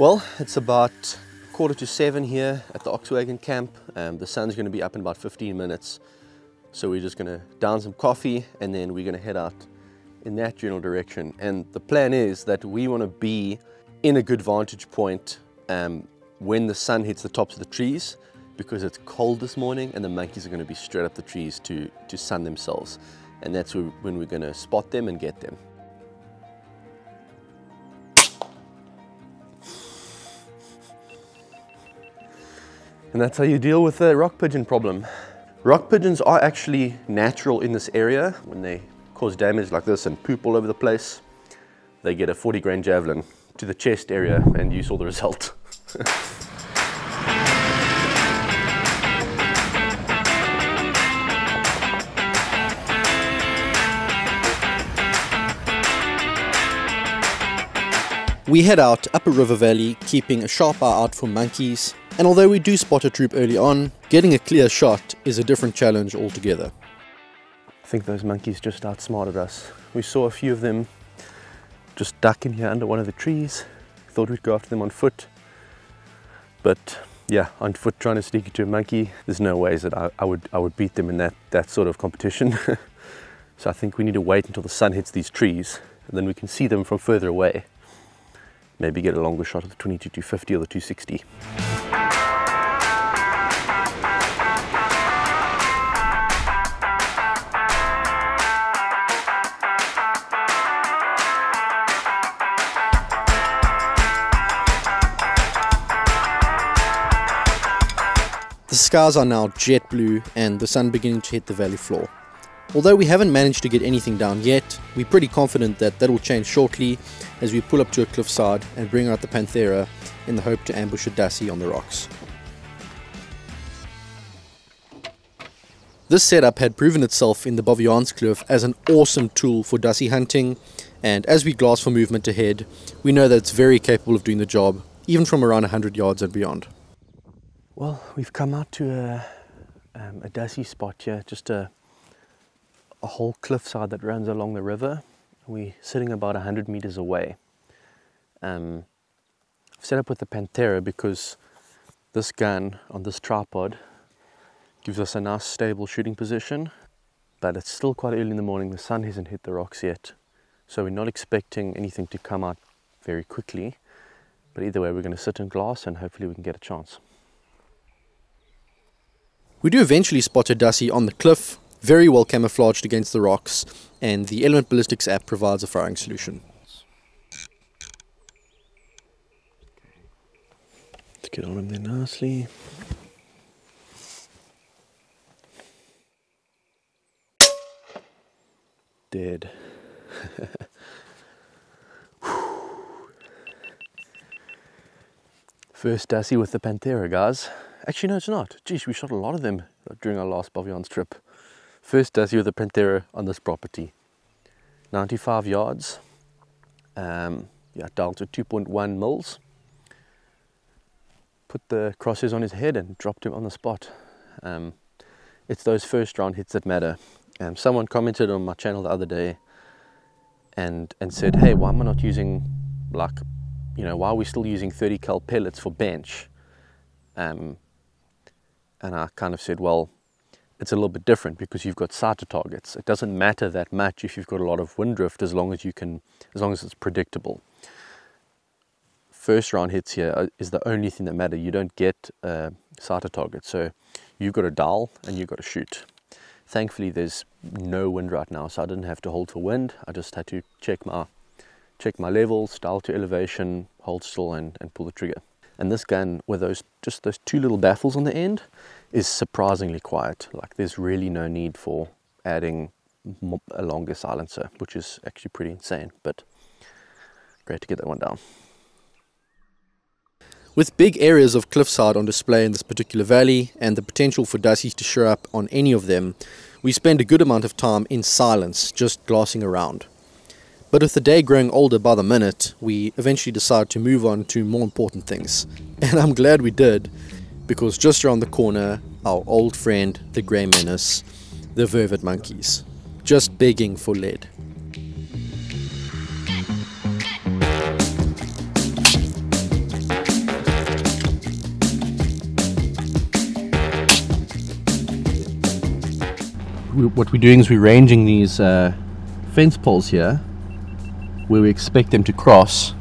Well, it's about quarter to seven here at the Oxwagon camp. Um, the sun's going to be up in about 15 minutes. So we're just going to down some coffee and then we're going to head out in that general direction. And the plan is that we want to be in a good vantage point um, when the sun hits the tops of the trees because it's cold this morning and the monkeys are going to be straight up the trees to, to sun themselves. And that's when we're going to spot them and get them. And that's how you deal with the rock pigeon problem. Rock pigeons are actually natural in this area. When they cause damage like this and poop all over the place, they get a 40 grain javelin to the chest area and you saw the result. We head out up a river valley, keeping a sharp eye out for monkeys, and although we do spot a troop early on, getting a clear shot is a different challenge altogether. I think those monkeys just outsmarted us. We saw a few of them just ducking here under one of the trees. Thought we'd go after them on foot. But yeah, on foot trying to sneak into a monkey, there's no ways that I, I would I would beat them in that, that sort of competition. so I think we need to wait until the sun hits these trees and then we can see them from further away maybe get a longer shot of the 22-250 or the 260. Skies are now jet blue and the sun beginning to hit the valley floor. Although we haven't managed to get anything down yet, we're pretty confident that that will change shortly as we pull up to a cliffside and bring out the Panthera in the hope to ambush a Dassie on the rocks. This setup had proven itself in the Baviaanskloof as an awesome tool for Dassie hunting, and as we glass for movement ahead, we know that it's very capable of doing the job, even from around 100 yards and beyond. Well, we've come out to a, um, a Dassie spot here, just a a whole cliffside that runs along the river. We're sitting about 100 meters away. Um, I've set up with the Panthera because this gun on this tripod gives us a nice stable shooting position, but it's still quite early in the morning. The sun hasn't hit the rocks yet, so we're not expecting anything to come out very quickly. But either way, we're going to sit in glass and hopefully we can get a chance. We do eventually spot a Dassie on the cliff, very well camouflaged against the rocks, and the Element Ballistics app provides a firing solution. Let's get on him there nicely. Dead. First Dassie with the Panthera, guys. Actually, no, it's not. Geez, we shot a lot of them during our last Baviaans trip. First Dassie with the Panthera on this property. 95 yards, um, yeah, down to 2.1 mils. Put the crosses on his head and dropped him on the spot. Um, it's those first round hits that matter. Um, someone commented on my channel the other day and and said, "Hey, why am I not using like, you know, why are we still using 30 cal pellets for bench?" Um, and I kind of said, "Well, it's a little bit different because you've got SATA targets. It doesn't matter that much if you've got a lot of wind drift as long as you can, as long as it's predictable. First round hits here uh, is the only thing that matter. You don't get a sighted target, so you've got to dial and you've got to shoot. Thankfully, there's no wind right now, so I didn't have to hold for wind. I just had to check my check my levels, dial to elevation, hold still, and, and pull the trigger. And this gun with those just those two little baffles on the end is surprisingly quiet. Like there's really no need for adding a longer silencer, which is actually pretty insane, but great to get that one down. With big areas of cliffside on display in this particular valley and the potential for dassies to show up on any of them, we spend a good amount of time in silence just glassing around. But with the day growing older by the minute, we eventually decide to move on to more important things. And I'm glad we did, because just around the corner, our old friend, the Grey Menace, the Vervet Monkeys, just begging for lead. what we're doing is we're ranging these uh, fence poles here where we expect them to cross.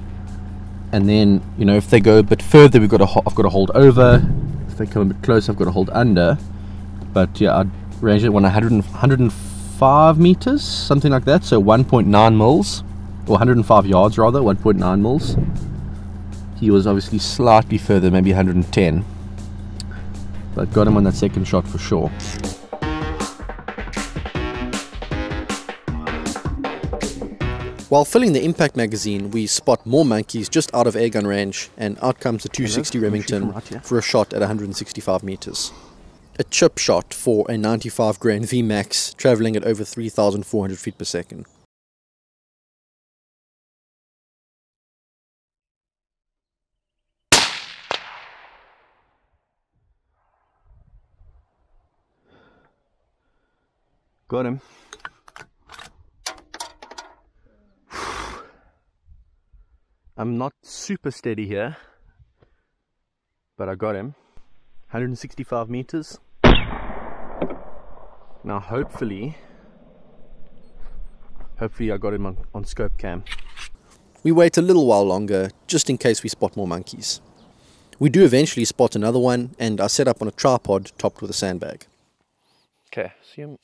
And then, you know, if they go a bit further, we've got to, I've got to hold over. If they come a bit closer, I've got to hold under. But yeah, I'd range it 100, 105 meters, something like that. So 1.9 mils, or 105 yards rather, 1.9 mils. He was obviously slightly further, maybe 110. But got him on that second shot for sure. While filling the impact magazine, we spot more monkeys just out of airgun range, and out comes the 260 Remington for a shot at 165 meters. A chip shot for a 95 grain VMAX traveling at over 3,400 feet per second. Got him. I'm not super steady here, but I got him. 165 meters. Now, hopefully, hopefully I got him on, on scope cam. We wait a little while longer, just in case we spot more monkeys. We do eventually spot another one, and are set up on a tripod topped with a sandbag. Okay, see him.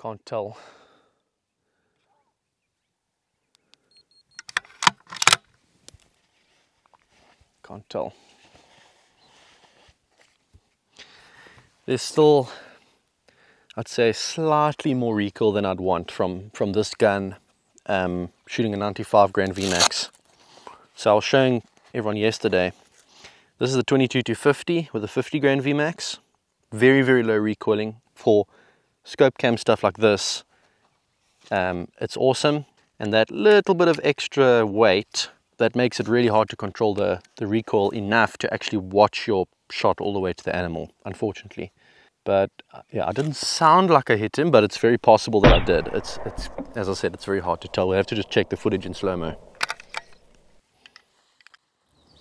Can't tell. Can't tell. There's still, I'd say, slightly more recoil than I'd want from, from this gun um, shooting a 95 grain VMAX. So I was showing everyone yesterday. This is the 22-250 with a 50 grain VMAX. Very, very low recoiling for scope cam stuff like this, um, it's awesome. And that little bit of extra weight that makes it really hard to control the, the recoil enough to actually watch your shot all the way to the animal, unfortunately. But uh, yeah, I didn't sound like I hit him, but it's very possible that I did. It's, it's as I said, it's very hard to tell. We have to just check the footage in slow-mo.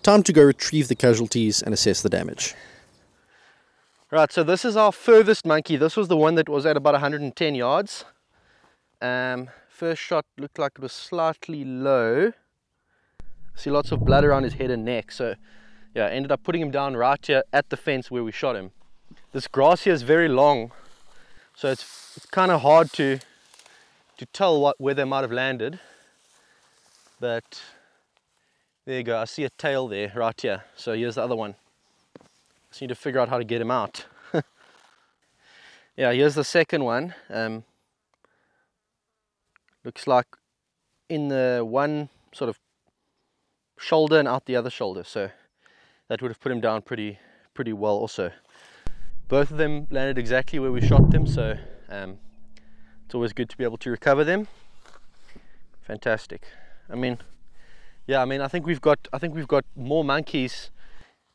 Time to go retrieve the casualties and assess the damage. Right, so this is our furthest monkey. This was the one that was at about 110 yards. Um, first shot looked like it was slightly low. See lots of blood around his head and neck. So yeah, ended up putting him down right here at the fence where we shot him. This grass here is very long, so it's, it's kind of hard to to tell what where they might have landed. But there you go, I see a tail there right here. So here's the other one. Just need to figure out how to get him out. yeah, here's the second one. Um, looks like in the one sort of shoulder and out the other shoulder. So that would have put him down pretty pretty well also. Both of them landed exactly where we shot them, so um, it's always good to be able to recover them. Fantastic. I mean, yeah, I mean, I think we've got I think we've got more monkeys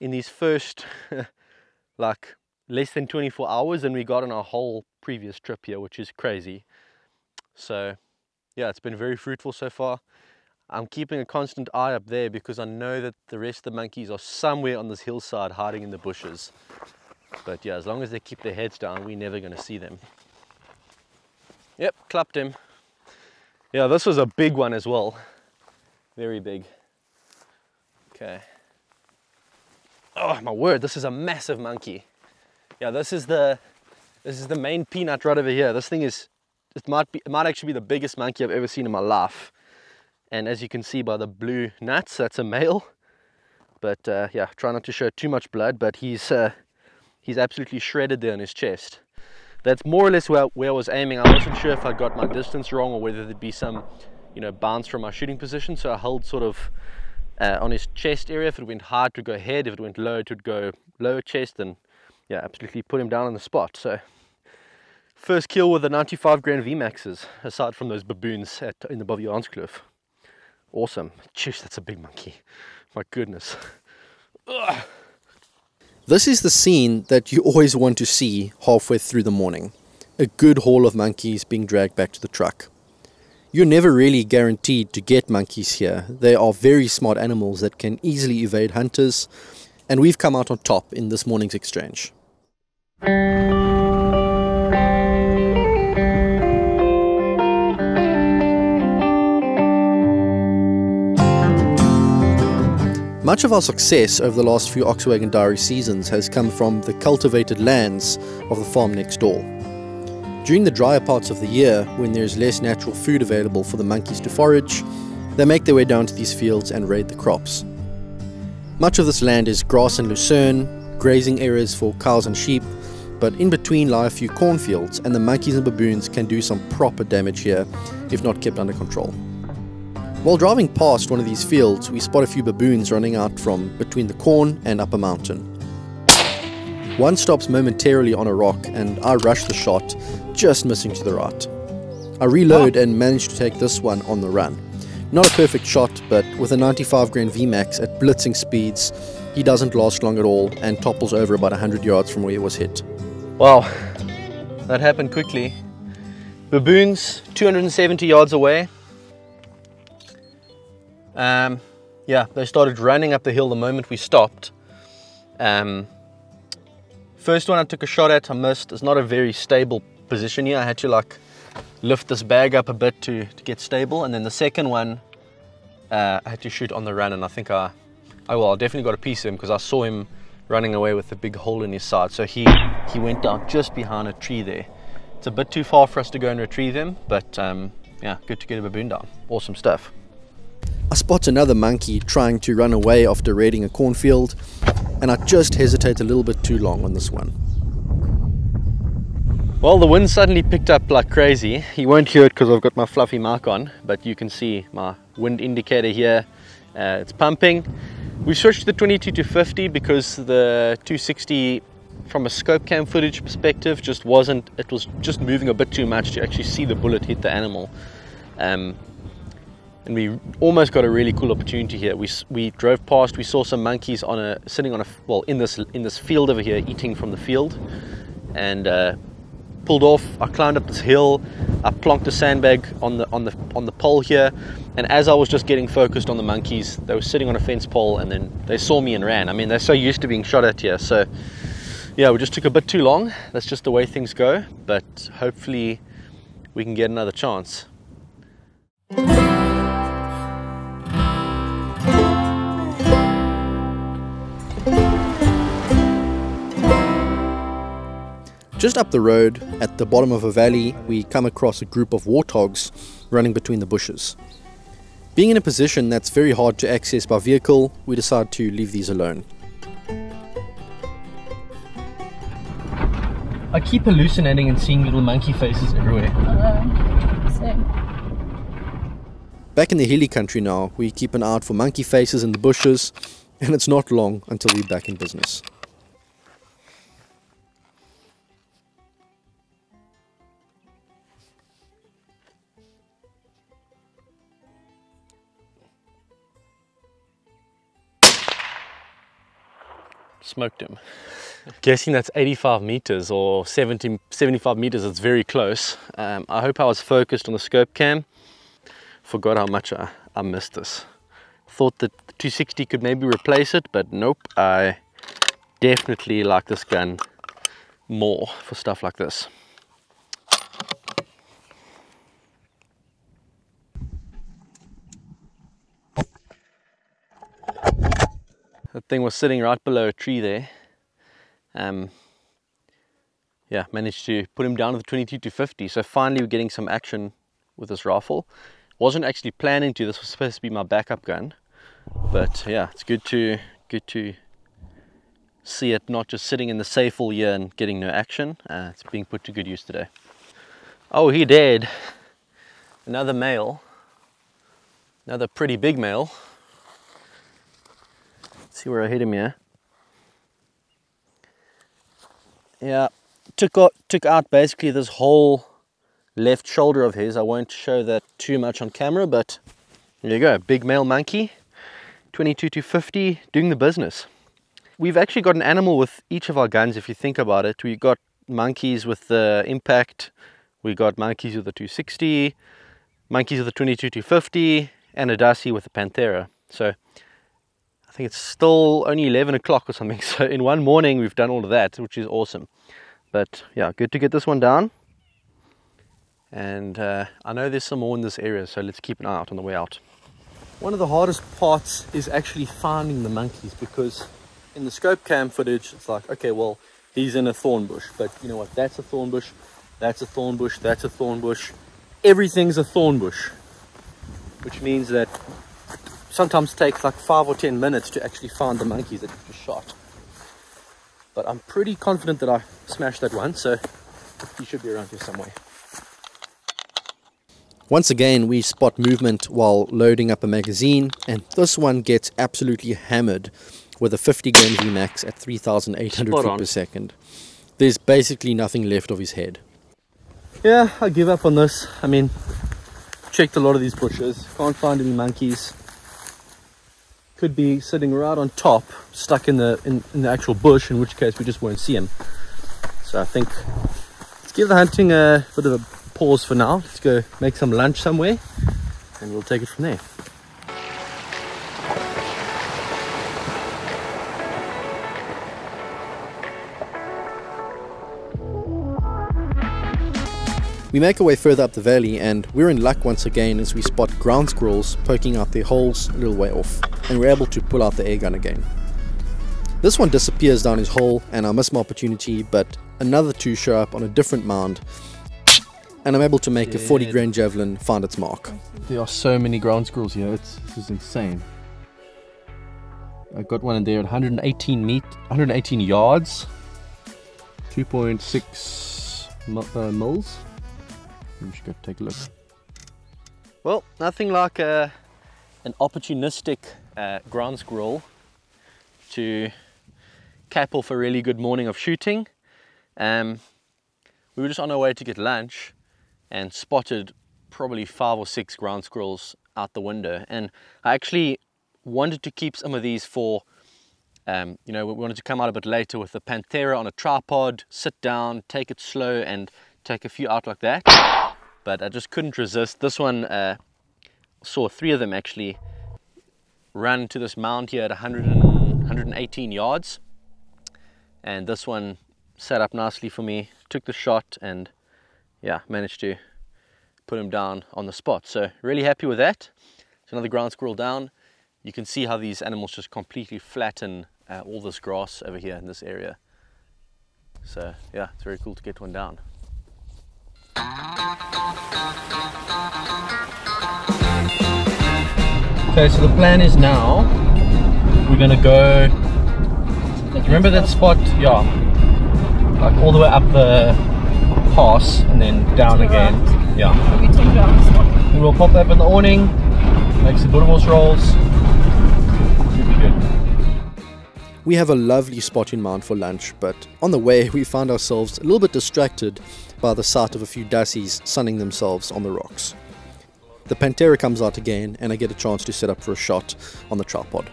in these first like less than 24 hours than we got on our whole previous trip here, which is crazy. So yeah, it's been very fruitful so far. I'm keeping a constant eye up there because I know that the rest of the monkeys are somewhere on this hillside hiding in the bushes. But yeah, as long as they keep their heads down, we're never going to see them. Yep, clapped him. Yeah, this was a big one as well. Very big. Okay. Oh my word, this is a massive monkey. Yeah, this is the this is the main peanut right over here. This thing is it might be it might actually be the biggest monkey I've ever seen in my life. And as you can see by the blue nuts, that's a male. But uh, yeah, try not to show too much blood, but he's uh, he's absolutely shredded there on his chest. That's more or less where, where I was aiming. I wasn't sure if I got my distance wrong or whether there'd be some, you know, bounce from my shooting position. So I held sort of uh, on his chest area. If it went high, it would go head. If it went low, it would go lower chest. And yeah, absolutely put him down on the spot. So first kill with the 95 grain VMAXs, aside from those baboons at, in the Bobbejaanskloof. Awesome. Jeez, that's a big monkey. My goodness. Ugh. This is the scene that you always want to see halfway through the morning. a good haul of monkeys being dragged back to the truck. You're never really guaranteed to get monkeys here. They are very smart animals that can easily evade hunters, and we've come out on top in this morning's exchange. Much of our success over the last few Oxwagon Diary seasons has come from the cultivated lands of the farm next door. During the drier parts of the year, when there's less natural food available for the monkeys to forage, they make their way down to these fields and raid the crops. Much of this land is grass and lucerne, grazing areas for cows and sheep, but in between lie a few cornfields, and the monkeys and baboons can do some proper damage here if not kept under control. While driving past one of these fields, we spot a few baboons running out from between the corn and up a mountain. One stops momentarily on a rock, and I rush the shot, just missing to the right. I reload and manage to take this one on the run. Not a perfect shot, but with a 95 grain VMAX at blitzing speeds, he doesn't last long at all and topples over about 100 yards from where he was hit. Wow, that happened quickly. Baboons, 270 yards away, um, yeah, they started running up the hill the moment we stopped. Um, first one I took a shot at, I missed. It's not a very stable position here. I had to like lift this bag up a bit to, to get stable. And then the second one, uh, I had to shoot on the run. And I think I, I well, I definitely got a piece of him because I saw him running away with a big hole in his side. So he, he went down just behind a tree there. It's a bit too far for us to go and retrieve him, but um, yeah, good to get a baboon down. Awesome stuff. I spot another monkey trying to run away after raiding a cornfield, and I just hesitate a little bit too long on this one. Well, the wind suddenly picked up like crazy. You won't hear it because I've got my fluffy mark on, but you can see my wind indicator here. Uh, it's pumping. We switched the 22-250 because the 260 from a scope cam footage perspective just wasn't, it was just moving a bit too much to actually see the bullet hit the animal. Um, and we almost got a really cool opportunity here. We, we drove past, we saw some monkeys on a sitting on a well in this in this field over here, eating from the field, and uh, pulled off. I climbed up this hill, I plonked a sandbag on the on the on the pole here, and as I was just getting focused on the monkeys, they were sitting on a fence pole, and then they saw me and ran. I mean, they're so used to being shot at here, so yeah, we just took a bit too long. That's just the way things go, but hopefully we can get another chance. Just up the road, at the bottom of a valley, we come across a group of warthogs running between the bushes. Being in a position that's very hard to access by vehicle, we decide to leave these alone. I keep hallucinating and seeing little monkey faces everywhere. Uh, same. Back in the hilly country now, we keep an eye out for monkey faces in the bushes, and it's not long until we're back in business. Smoked him. Guessing that's 85 meters or 70, 75 meters, it's very close. Um, I hope I was focused on the scope cam. Forgot how much I, I missed this. Thought that 260 could maybe replace it, but nope. I definitely like this gun more for stuff like this. That thing was sitting right below a tree there. Um, yeah, managed to put him down with the 22-250. So finally we're getting some action with this rifle. Wasn't actually planning to, this was supposed to be my backup gun. But yeah, it's good to good to see it not just sitting in the safe all year and getting no action. Uh, it's being put to good use today. Oh, he did. Another male. Another pretty big male see where I hit him here. Yeah, took out, took out basically this whole left shoulder of his. I won't show that too much on camera, but there you go, big male monkey, 22-250, doing the business. We've actually got an animal with each of our guns, if you think about it. We've got monkeys with the impact. We got monkeys with the 260, monkeys with the 22-250, and a Dassie with the Panthera. So I think it's still only 11 o'clock or something. So in one morning we've done all of that, which is awesome. But yeah, good to get this one down. And uh, I know there's some more in this area, so let's keep an eye out on the way out. One of the hardest parts is actually finding the monkeys because in the scope cam footage, it's like, okay, well, he's in a thorn bush, but you know what? That's a thorn bush, that's a thorn bush, that's a thorn bush. Everything's a thorn bush, which means that sometimes takes like five or ten minutes to actually find the monkeys that you just shot. But I'm pretty confident that I smashed that one, so he should be around here somewhere. Once again, we spot movement while loading up a magazine, and this one gets absolutely hammered with a 50 grain VMAX at 3,800 feet per second. There's basically nothing left of his head. Yeah, I give up on this. I mean, checked a lot of these bushes, can't find any monkeys. Could be sitting right on top, stuck in the in, in the actual bush, in which case we just won't see him. So I think let's give the hunting a bit of a pause for now. Let's go make some lunch somewhere and we'll take it from there. We make our way further up the valley and we're in luck once again as we spot ground squirrels poking out their holes a little way off and we're able to pull out the air gun again. This one disappears down his hole and I miss my opportunity but another two show up on a different mound and I'm able to make yeah. a 40 grain javelin find its mark. There are so many ground squirrels here, it's, this is insane. I got one in there at 118 meet, 118 yards, 2.6 uh, mils. We should go take a look. Well, nothing like a, uh, an opportunistic uh, ground squirrel to cap off a really good morning of shooting. Um, we were just on our way to get lunch and spotted probably five or six ground squirrels out the window. And I actually wanted to keep some of these for, um, you know, we wanted to come out a bit later with the Panthera on a tripod, sit down, take it slow, and take a few out like that. But I just couldn't resist. This one uh, saw three of them actually run to this mound here at 100 and, 118 yards. And this one set up nicely for me, took the shot, and yeah, managed to put him down on the spot. So really happy with that. So another ground squirrel down. You can see how these animals just completely flatten uh, all this grass over here in this area. So yeah, it's very cool to get one down. Okay, so the plan is now we're gonna go. Remember that spot? Yeah, like all the way up the pass and then down again. Yeah. We will pop up in the awning, make some boerewors rolls. We have a lovely spot in mind for lunch, but on the way we found ourselves a little bit distracted by the sight of a few dassies sunning themselves on the rocks. The Panthera comes out again and I get a chance to set up for a shot on the tripod.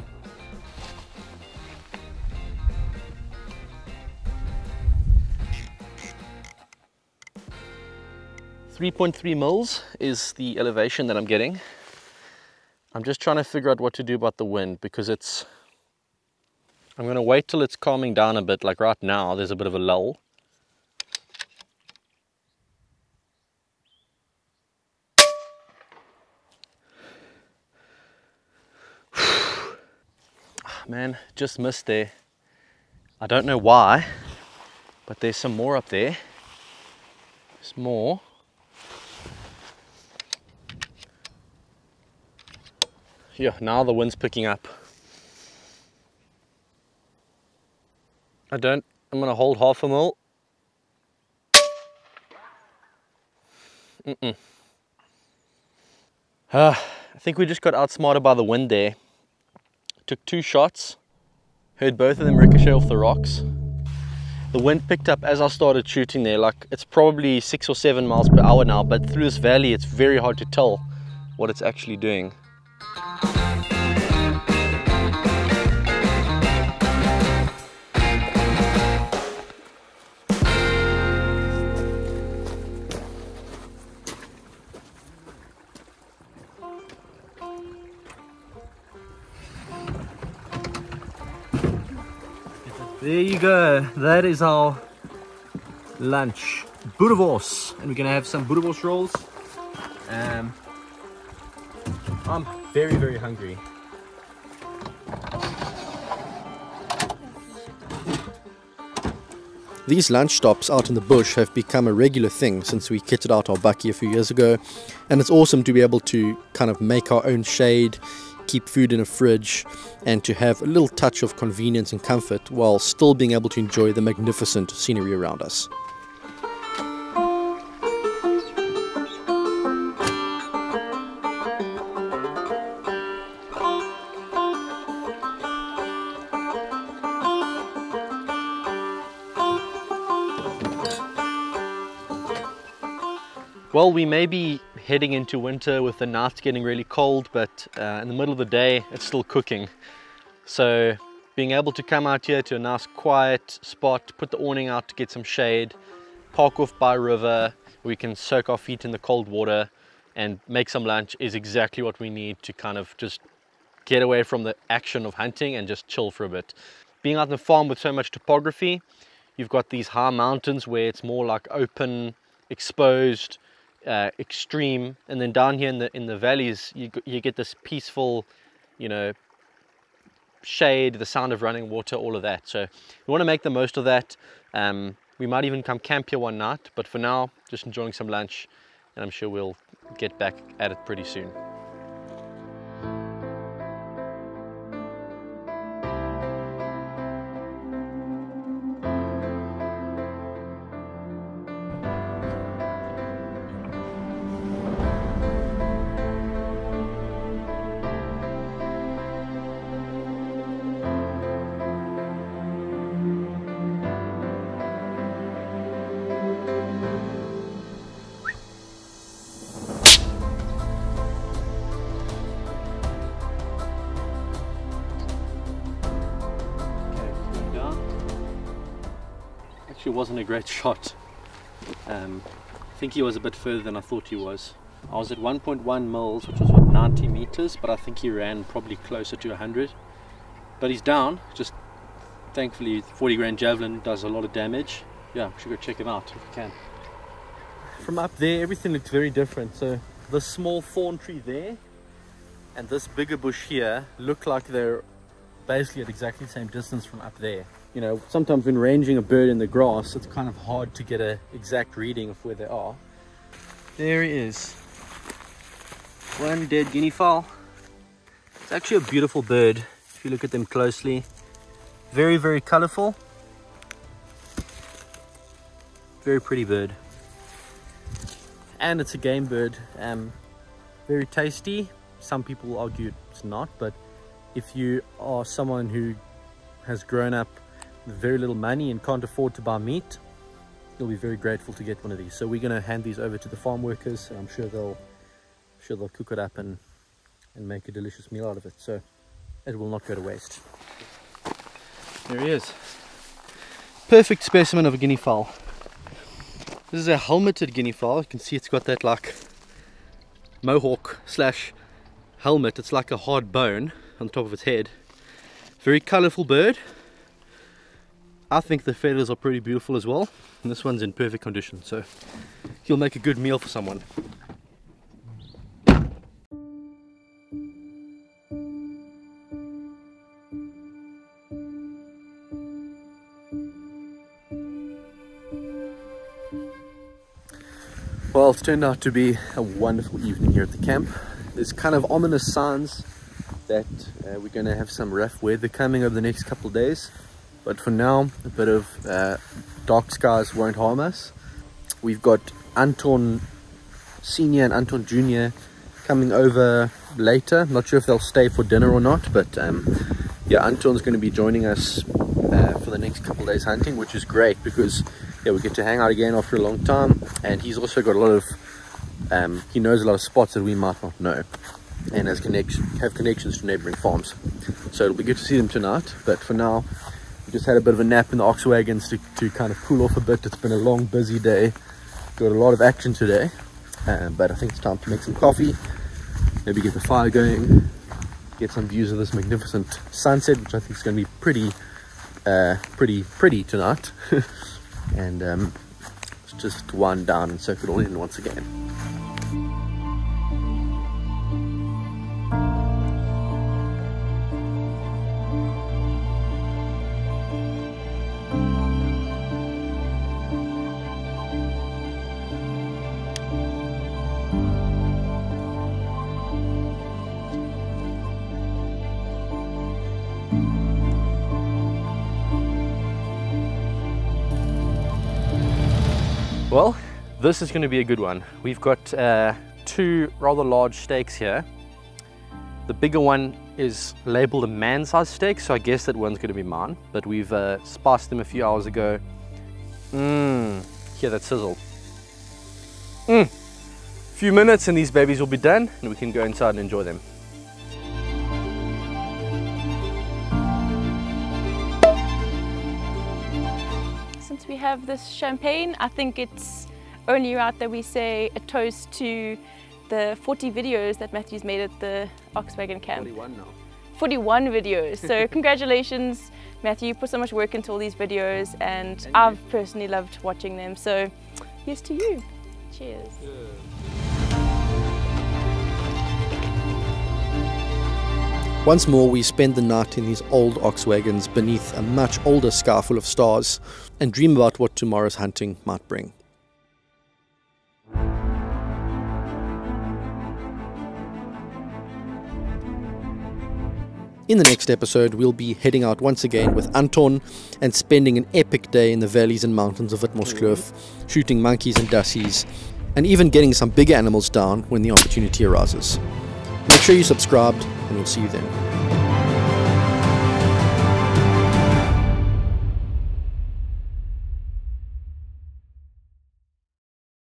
3.3 mils is the elevation that I'm getting. I'm just trying to figure out what to do about the wind because it's I'm going to wait till it's calming down a bit like right now there's a bit of a lull. Ah, man, just missed there. I don't know why, but there's some more up there. There's more. yeah, now the wind's picking up. I don't, I'm gonna hold half a mil. Mm-mm. Uh, I think we just got outsmarted by the wind there. Took two shots, heard both of them ricochet off the rocks. The wind picked up as I started shooting there, like it's probably six or seven miles per hour now, but through this valley it's very hard to tell what it's actually doing. There you go. That is our lunch. Boerewors. And we're going to have some boerewors rolls. Um, I'm very, very hungry. These lunch stops out in the bush have become a regular thing since we kitted out our bakkie a few years ago, and it's awesome to be able to kind of make our own shade, keep food in a fridge, and to have a little touch of convenience and comfort while still being able to enjoy the magnificent scenery around us. Well, we may be heading into winter with the nights getting really cold, but uh, in the middle of the day, it's still cooking. So, being able to come out here to a nice quiet spot, put the awning out to get some shade, park off by river, we can soak our feet in the cold water and make some lunch is exactly what we need to kind of just get away from the action of hunting and just chill for a bit. Being out in the farm with so much topography, you've got these high mountains where it's more like open, exposed, uh, extreme, and then down here in the in the valleys, you you get this peaceful, you know, shade, the sound of running water, all of that. So we want to make the most of that. Um, we might even come camp here one night, but for now, just enjoying some lunch, and I'm sure we'll get back at it pretty soon. Actually, wasn't a great shot. Um, I think he was a bit further than I thought he was. I was at 1.1 mils, which was what 90 meters, but I think he ran probably closer to 100. But he's down. Just thankfully, 40 grand javelin does a lot of damage. Yeah, we should go check him out if we can. From up there, everything looks very different. So the small thorn tree there and this bigger bush here look like they're basically at exactly the same distance from up there. You know, sometimes when ranging a bird in the grass, it's kind of hard to get an exact reading of where they are. There he is. One dead guinea fowl. It's actually a beautiful bird if you look at them closely. Very, very colorful. Very pretty bird. And it's a game bird. Um, very tasty. Some people argue it's not, but if you are someone who has grown up with very little money and can't afford to buy meat, you'll be very grateful to get one of these. So we're going to hand these over to the farm workers. I'm sure they'll, I'm sure they'll cook it up and and make a delicious meal out of it. So it will not go to waste. There he is. Perfect specimen of a guinea fowl. This is a helmeted guinea fowl. You can see it's got that like mohawk slash helmet. It's like a hard bone on the top of its head. Very colourful bird. I think the feathers are pretty beautiful as well. And this one's in perfect condition, so he'll make a good meal for someone. Well, it's turned out to be a wonderful evening here at the camp. There's kind of ominous signs that uh, we're going to have some rough weather coming over the next couple days. But for now, a bit of uh, dark skies won't harm us. We've got Anton Senior and Anton Junior coming over later. Not sure if they'll stay for dinner or not, but um, yeah, Anton's going to be joining us uh, for the next couple days hunting, which is great because yeah, we get to hang out again after a long time. And he's also got a lot of, um, he knows a lot of spots that we might not know and has have connections to neighboring farms. So it'll be good to see them tonight. But for now, we just had a bit of a nap in the ox wagons to, to kind of cool off a bit. It's been a long, busy day. Got a lot of action today. Um, but I think it's time to make some coffee, maybe get the fire going, get some views of this magnificent sunset, which I think is going to be pretty uh, pretty pretty tonight, and um, just wind down and soak it all in once again. This is going to be a good one. We've got uh, two rather large steaks here. The bigger one is labeled a man-sized steak, so I guess that one's going to be mine. But we've uh, spiced them a few hours ago. Mmm, hear that sizzle. Mmm. Few minutes and these babies will be done, and we can go inside and enjoy them. Since we have this champagne, I think it's only right that we say a toast to the 40 videos that Matthew's made at the Oxwagon camp. 41 now. 41 videos. So congratulations, Matthew. You put so much work into all these videos and I've personally loved watching them. So here's to you. Cheers. Once more, we spend the night in these old ox wagons beneath a much older sky full of stars and dream about what tomorrow's hunting might bring. In the next episode, we'll be heading out once again with Anton and spending an epic day in the valleys and mountains of Witmoskloof, shooting monkeys and dassies, and even getting some bigger animals down when the opportunity arises. Make sure you subscribed, and we'll see you then.